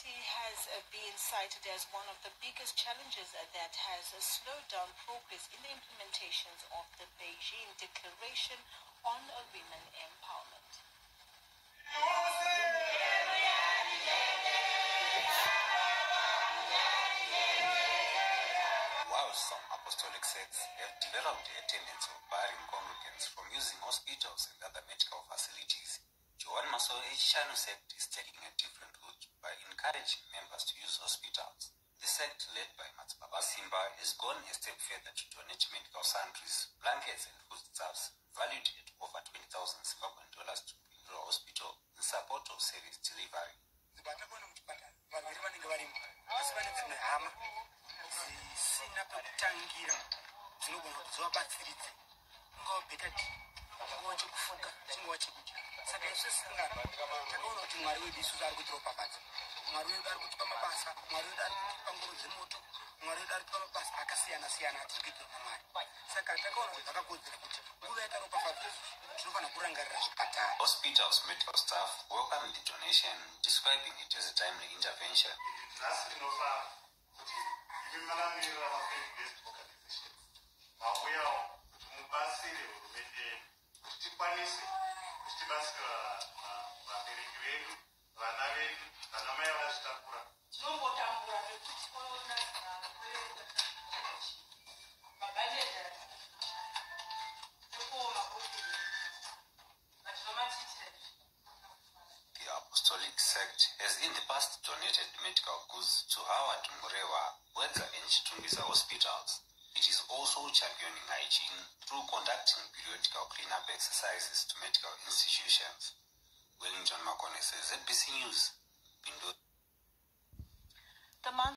poverty has uh, been cited as one of the biggest challenges uh, that has uh, slowed down progress in the implementations of the Beijing Declaration on Women Empowerment. While some apostolic sects have developed a tendency of barring congregants from using hospitals and other medical facilities, Johane Masowe Echishanu sect is taking a different route by encouraging members to use hospitals. The sect led by Madzibaba Simba has gone a step further to donate medical sundries, blankets and foodstuffs valued at over 20,000 Zimbabwean dollars to Bindura Hospital in support of service delivery. Bhekati chingava chekufuka chingava chekudya saka isu sangano takaona kuti mwari wedu isusu ari kutiropafadza mwari wedu ari kutipa mabasa. Mwari wedu ari kutipa ngoro dzemoto. Mwari wedu ari kutipa mabasa akasiyana siyana atiri kuitirwa namwari saka takaona kuti zvakakodzera kuti nguva yataropafadza tinofanira kurangarira zvipatara. Hospitals medical staff welcomed the donation, describing it as a timely intervention. Kuti tikwanise kuti tibatsire vabereki vedu vana vedu vana mai vakazvitakura tinombotambura nekuti kwaona zvarwere mabhandeji ekuoma bhotoro. Vatinomatitira The apostolic sect has in the past donated medical goods to Howard Murewa, Wedza and Chitungwiza hospitals. It is also championing hygiene through conducting periodical cleanup exercises to medical institutions. Wellington Makone says ZBC News. The month